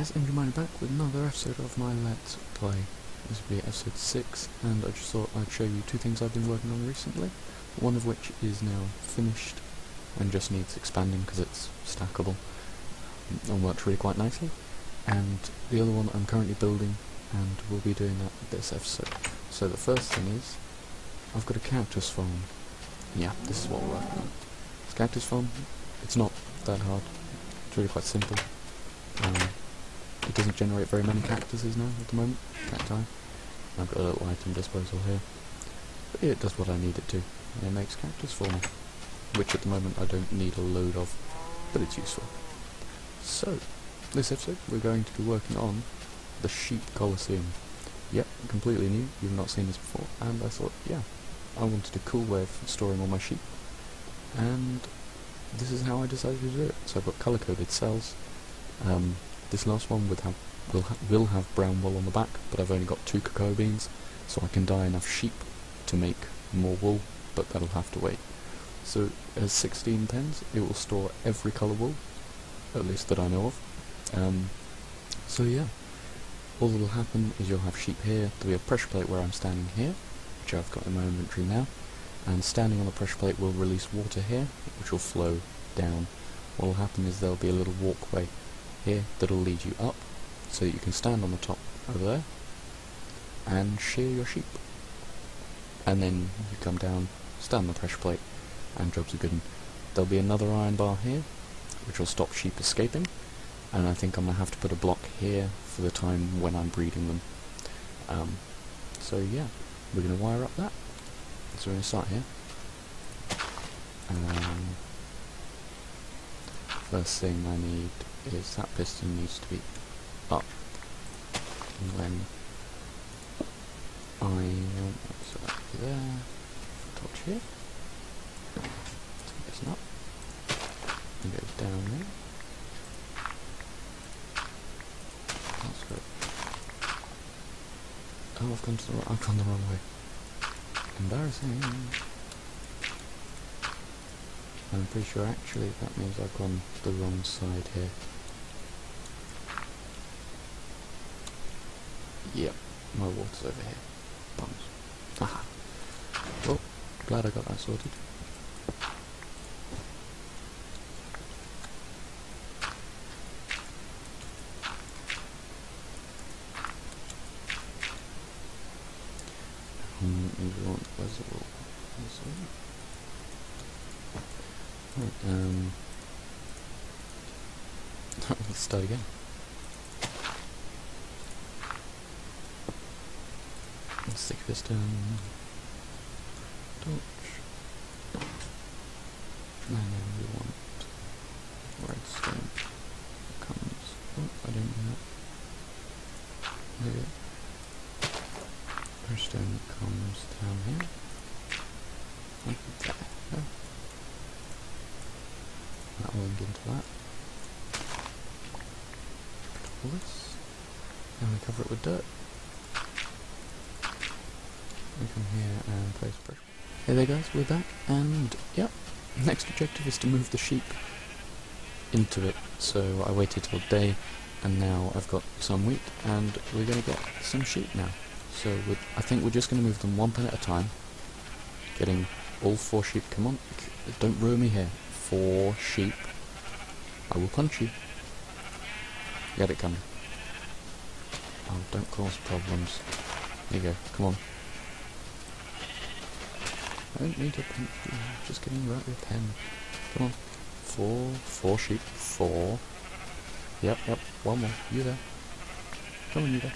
guys, Engiminer back with another episode of my Let's Play. This will be episode 6, and I just thought I'd show you two things I've been working on recently. One of which is now finished, and just needs expanding because it's stackable, and works really quite nicely. And the other one I'm currently building, and we'll be doing that this episode. So the first thing is, I've got a cactus farm. Yeah, this is what we're working on. It's cactus farm, it's not that hard, it's really quite simple. Um, it doesn't generate very many cactuses now at the moment, cacti. I've got a little item disposal here. But yeah, it does what I need it to, and it makes cactus for me. Which at the moment I don't need a load of, but it's useful. So, this episode we're going to be working on the Sheep Colosseum. Yep, completely new, you've not seen this before, and I thought, yeah, I wanted a cool way of storing all my sheep. And this is how I decided to do it. So I've got colour-coded cells, um, this last one would have, will, ha will have brown wool on the back, but I've only got two cocoa beans, so I can dye enough sheep to make more wool, but that'll have to wait. So as 16 pens, it will store every colour wool, at least that I know of. Um, so yeah, all that will happen is you'll have sheep here, there'll be a pressure plate where I'm standing here, which I've got in my inventory now, and standing on the pressure plate will release water here, which will flow down. What will happen is there'll be a little walkway here that'll lead you up so that you can stand on the top over there and shear your sheep. And then you come down, stand on the pressure plate, and jobs are good. There'll be another iron bar here, which will stop sheep escaping, and I think I'm going to have to put a block here for the time when I'm breeding them. Um, so yeah, we're going to wire up that. So we're going to start here. Um, first thing I need is that piston needs to be up. And then I so that be there. Touch here. Take this up. And go down there. That's good. Oh I've gone to the I've gone the wrong way. Embarrassing I'm pretty sure actually that means I've gone the wrong side here Yep, my water's over here. Bums. Aha. Well, glad I got that sorted. Um, we want wall? Right, um let's start again. Let's stick this down. Torch. And then we want redstone. Comes. Oh, I didn't do that. Go. Redstone comes down here. Like that. Yeah. That will link into that. All this. And we cover it with dirt we come here and place pressure. Hey there guys, we're back, and yep, next objective is to move the sheep into it. So I waited till day, and now I've got some wheat, and we're going to get some sheep now. So I think we're just going to move them one pen at a time, getting all four sheep. Come on, don't ruin me here. Four sheep. I will punch you. Get it coming. Oh, don't cause problems. There you go, come on. I don't need to punch you, just getting you out with a pen. Come on. Four, four sheep, four. Yep, yep, one more. You there. Come on, you there.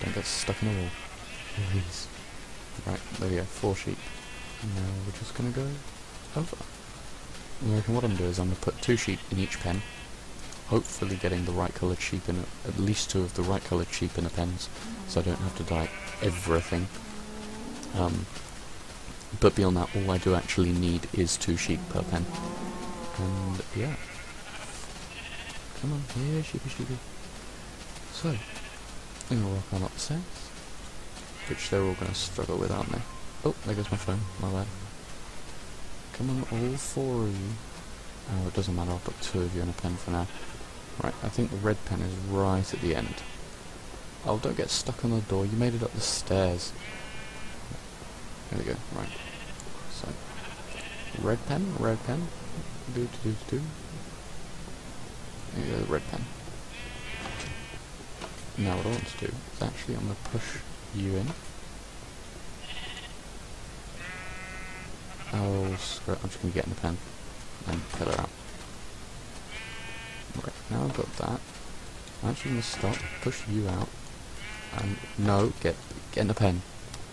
Don't get stuck in a wall. Please. Right, there we go, four sheep. Now we're just gonna go over. I reckon what I'm doing is I'm gonna put two sheep in each pen, hopefully getting the right coloured sheep in at least two of the right coloured sheep in the pens, so I don't have to dye everything. Um, but beyond that, all I do actually need is two sheep per pen. And yeah. Come on, here, sheepy sheepy. So, I'm going to work on up the. Which they're all going to struggle with, aren't they? Oh, there goes my phone, my bad. Come on, all four of you. Oh, it doesn't matter, I'll put two of you in a pen for now. Right, I think the red pen is right at the end. Oh, don't get stuck on the door, you made it up the stairs. There we go, right. So, red pen, red pen, do do do do. There you go, the red pen. Now what I want to do is actually I'm going to push you in. Oh, screw it, I'm just going to get in the pen and fill her out. Right, now I've got that. I'm actually going to stop, push you out, and no, get get in the pen.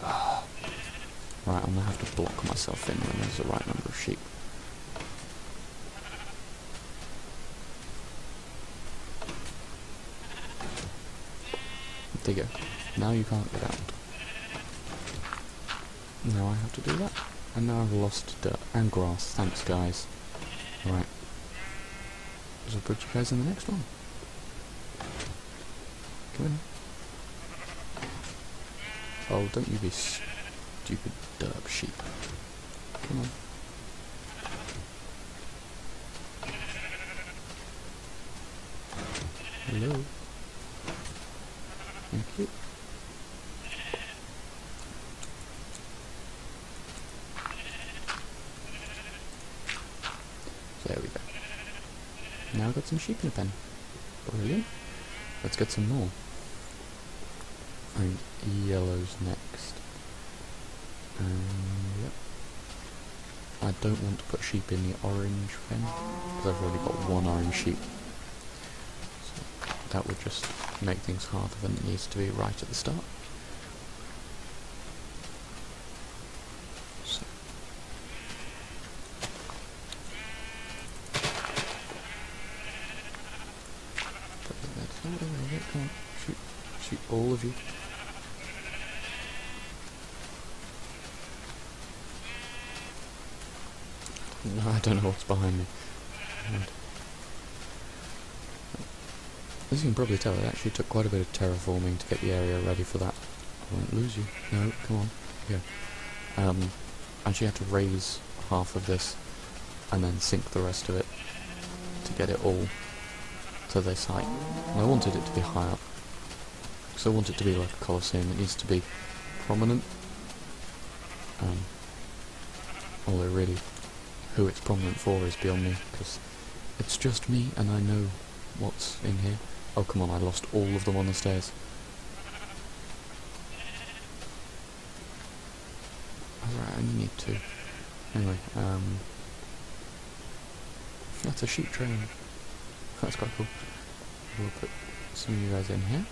right, I'm going to have to block myself in when there's the right number of sheep. There you go. Now you can't get out. Now I have to do that. And now I've lost dirt and grass. Thanks, guys. Right. So I'll put you guys in the next one. Come in. Oh, don't you be stupid derp sheep. Come on. Hello. Thank you. There we go. Now I've got some sheep in the pen. Brilliant. Let's get some more. And yellow's next. Um, yep. I don't want to put sheep in the orange pen, because I've already got one orange sheep. So that would just make things harder than it needs to be right at the start. So. That's not the way Come on, shoot, I don't know what's behind me. As you can probably tell, it actually took quite a bit of terraforming to get the area ready for that. I won't lose you. No, come on. Yeah. Um, actually had to raise half of this and then sink the rest of it to get it all to this height. And I wanted it to be high up. Because I want it to be like a coliseum. It needs to be prominent. Um, although really, who it's prominent for is beyond me, because it's just me and I know what's in here. Oh come on, I lost all of them on the stairs. Alright, I need two. Anyway, um... That's a sheep train. That's quite cool. We'll put some of you guys in here.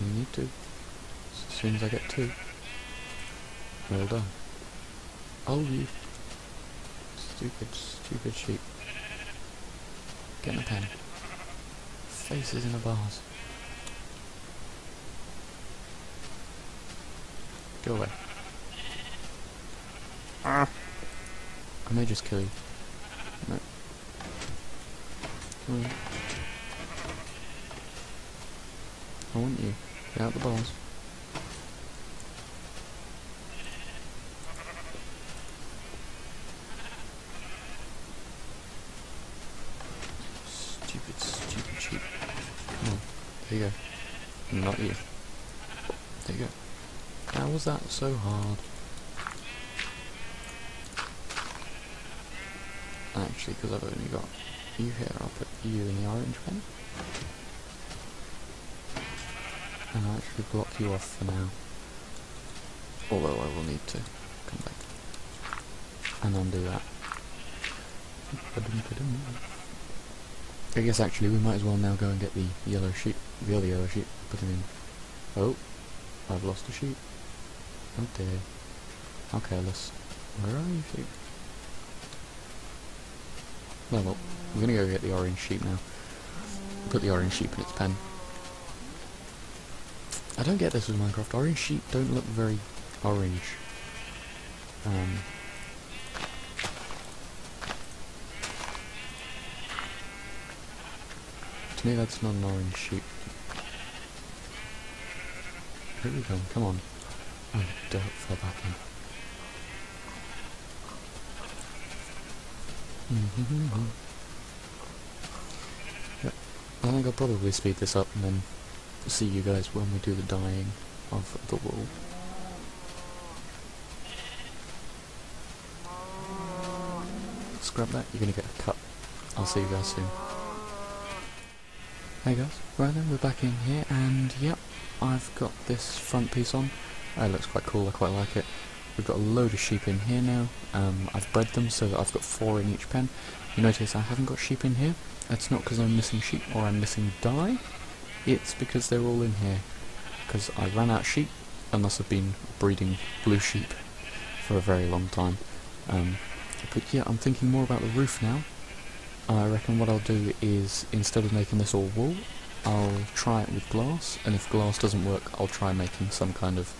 You need to. As soon as I get two. Well done. Oh, you stupid, stupid sheep. Get in a pen. Faces in a vase. Go away. Ah. I may just kill you. No. Come on. I want you. Get out the balls. Stupid, stupid sheep. There you go. Not you. There you go. How was that so hard? Actually, because I've only got you here, I'll put you in the orange pen. And I'll actually block you off for now. Although I will need to come back. And undo that. I guess actually we might as well now go and get the yellow sheep, the other yellow sheep, put him in. Oh, I've lost a sheep. Oh dear. How careless. Where are you sheep? Well, well, we're gonna go get the orange sheep now. Put the orange sheep in its pen. I don't get this with Minecraft. Orange sheep don't look very orange. Um, to me that's not an orange sheep. Here we go, come on. Oh, dirt fell back in. Mm-hmm. Yep. I think I'll probably speed this up and then see you guys when we do the dyeing of the wool. Scrub that, you're gonna get a cut. I'll see you guys soon. Hey guys, right then we're back in here and yep, I've got this front piece on. Uh, it looks quite cool, I quite like it. We've got a load of sheep in here now. Um, I've bred them so that I've got four in each pen. You notice I haven't got sheep in here. That's not because I'm missing sheep or I'm missing dye. It's because they're all in here. Because I ran out sheep thus have been breeding blue sheep for a very long time. Um, but yeah, I'm thinking more about the roof now. I reckon what I'll do is, instead of making this all wool, I'll try it with glass, and if glass doesn't work, I'll try making some kind of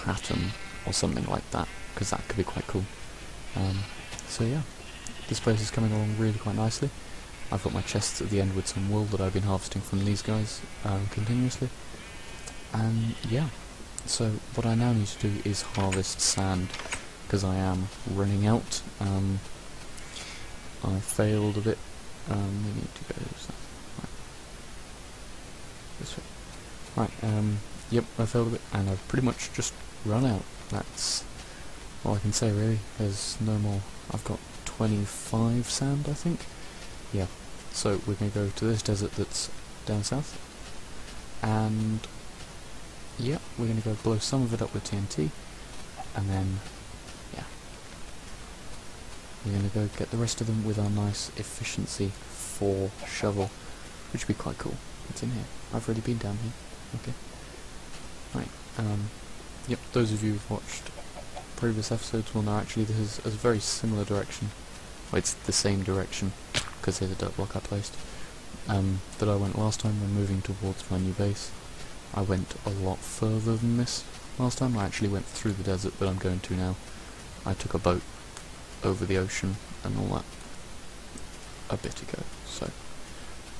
pattern or something like that, because that could be quite cool. Um, so yeah, this place is coming along really quite nicely. I've got my chests at the end with some wool that I've been harvesting from these guys um, continuously. And yeah, so what I now need to do is harvest sand, because I am running out. Um, I failed a bit. Um, we need to go right. this way. Right, um, yep, I failed a bit, and I've pretty much just run out. That's all I can say, really. There's no more. I've got 25 sand, I think. Yeah, so we're going to go to this desert that's down south, and yeah, we're going to go blow some of it up with TNT, and then yeah. we're going to go get the rest of them with our nice efficiency 4 shovel, which would be quite cool. It's in here. I've already been down here. Okay. Right, um, yep, those of you who've watched previous episodes will know actually this is a very similar direction. Well, it's the same direction, because there's a dirt block I placed, um, that I went last time when moving towards my new base. I went a lot further than this last time. I actually went through the desert that I'm going to now. I took a boat over the ocean and all that a bit ago, so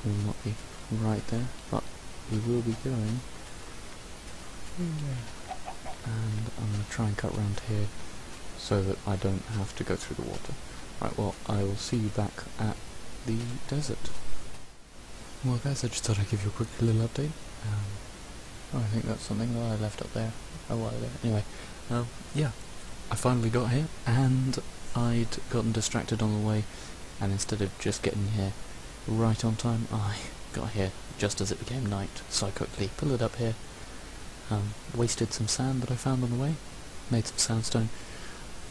we will not be right there, but we will be going and I'm going to try and cut around here so that I don't have to go through the water. Right, well, I will see you back at the desert. Well guys, I just thought I'd give you a quick little update. Um, oh, I think that's something that I left up there a while ago. Anyway, um, yeah, I finally got here, and I'd gotten distracted on the way, and instead of just getting here right on time, I got here just as it became night, so I quickly pulled it up here, um, wasted some sand that I found on the way, made some sandstone,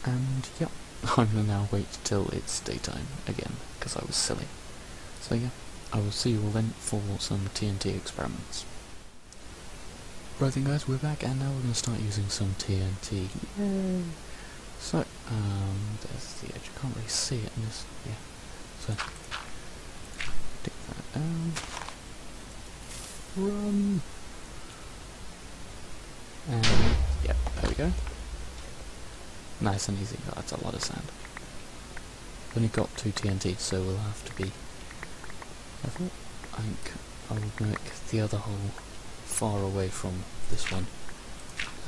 and yep, I'm gonna now wait till it's daytime again, because I was silly. So yeah, I will see you all then for some TNT experiments. Right then guys, we're back and now we're going to start using some TNT. Yay! So, um, there's the edge. I can't really see it in this. Yeah. So, dig that down. Run! And, yep, there we go. Nice and easy. That's a lot of sand. Only got two TNT, so we'll have to be. I think I will make the other hole far away from this one.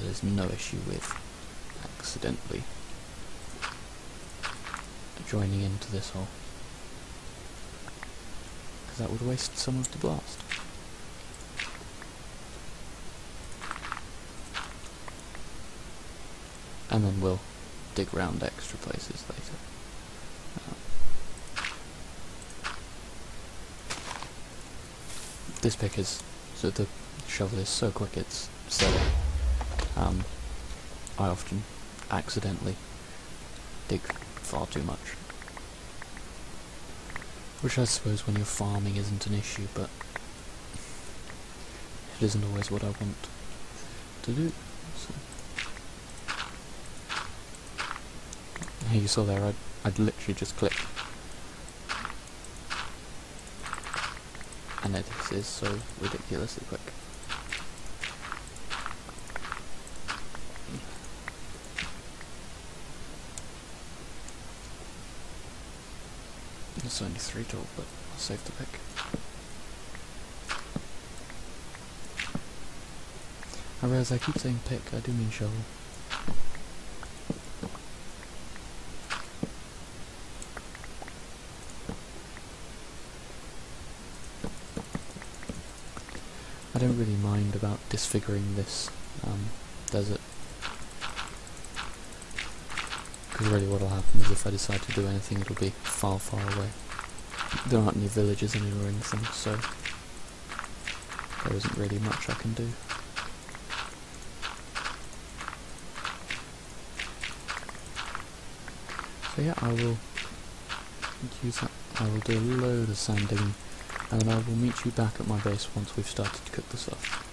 There's no issue with accidentally joining into this hole. Because that would waste some of the blast. And then we'll dig around extra places later. Um, this pick is, so the shovel is so quick it's silly. Um, I often accidentally dig far too much. Which I suppose when you're farming isn't an issue, but it isn't always what I want to do. So. You saw there, I'd, I'd literally just click. And it is so ridiculously quick. It's only three tool, but I'll save the pick. I realise I keep saying pick, I do mean shovel. I don't really mind about disfiguring this um, desert. Because really what will happen is if I decide to do anything it'll be far far away. There aren't any villages anywhere or anything, so there isn't really much I can do. So yeah, I will use that. I will do a load of sand digging, and I will meet you back at my base once we've started to cook this off.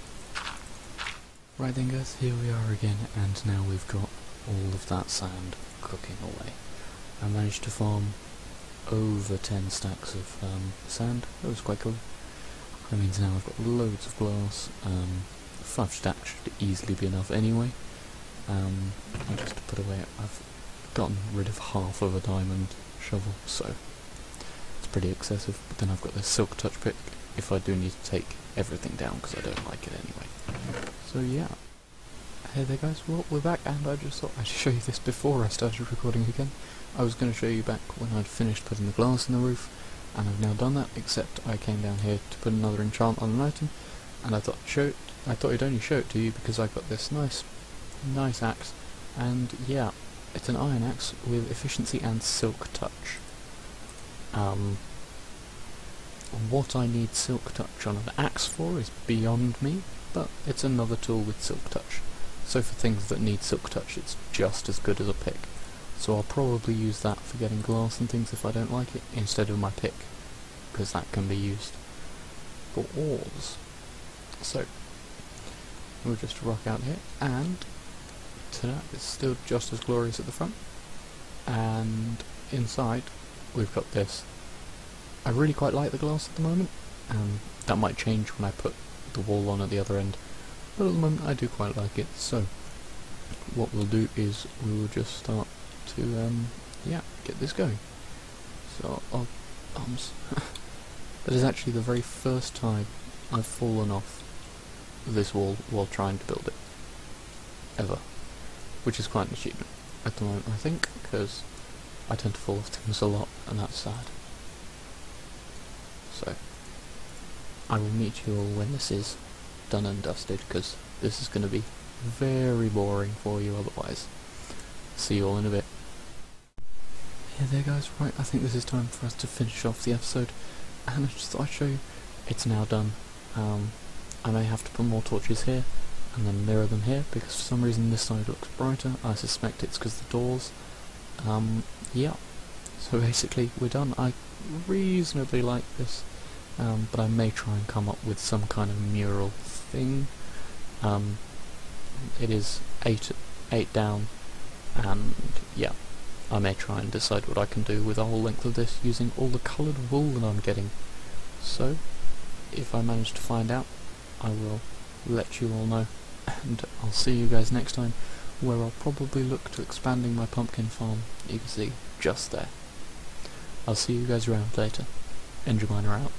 Right then guys, here we are again, and now we've got all of that sand cooking away. I managed to farm over 10 stacks of um, sand, that was quite cool. That means now I've got loads of glass, um, 5 stacks should easily be enough anyway. Um, I just put away, I've gotten rid of half of a diamond shovel, so pretty excessive. But then I've got this silk touch pick if I do need to take everything down because I don't like it anyway. So yeah. Hey there guys, well we're back and I just thought I'd show you this before I started recording again. I was going to show you back when I'd finished putting the glass in the roof and I've now done that except I came down here to put another enchant on an item and I thought show it, I thought I'd only show it to you because I got this nice nice axe and yeah it's an iron axe with efficiency and silk touch. Um, what I need silk touch on an axe for is beyond me, but it's another tool with silk touch. So for things that need silk touch, it's just as good as a pick. So I'll probably use that for getting glass and things if I don't like it, instead of my pick, because that can be used for ores. So, we'll just rock out here, and that. It's still just as glorious at the front. And inside, we've got this. I really quite like the glass at the moment. Um, that might change when I put the wall on at the other end. But at the moment, I do quite like it. So, what we'll do is we will just start to, um, yeah, get this going. So, oh, arms. that is actually the very first time I've fallen off this wall while trying to build it. Ever which is quite an achievement at the moment, I think, because I tend to fall off things a lot, and that's sad. So, I will meet you all when this is done and dusted, because this is going to be very boring for you otherwise. See you all in a bit. Yeah there guys, right, I think this is time for us to finish off the episode, and I just thought I'd show you, it's now done. Um, I may have to put more torches here, and then mirror them here because for some reason this side looks brighter. I suspect it's because the doors. Um, yeah. So basically we're done. I reasonably like this, um, but I may try and come up with some kind of mural thing. Um, it is eight eight down, and yeah, I may try and decide what I can do with the whole length of this using all the coloured wool that I'm getting. So, if I manage to find out, I will let you all know and I'll see you guys next time where I'll probably look to expanding my pumpkin farm, you can see, just there. I'll see you guys around later. Engiminer out.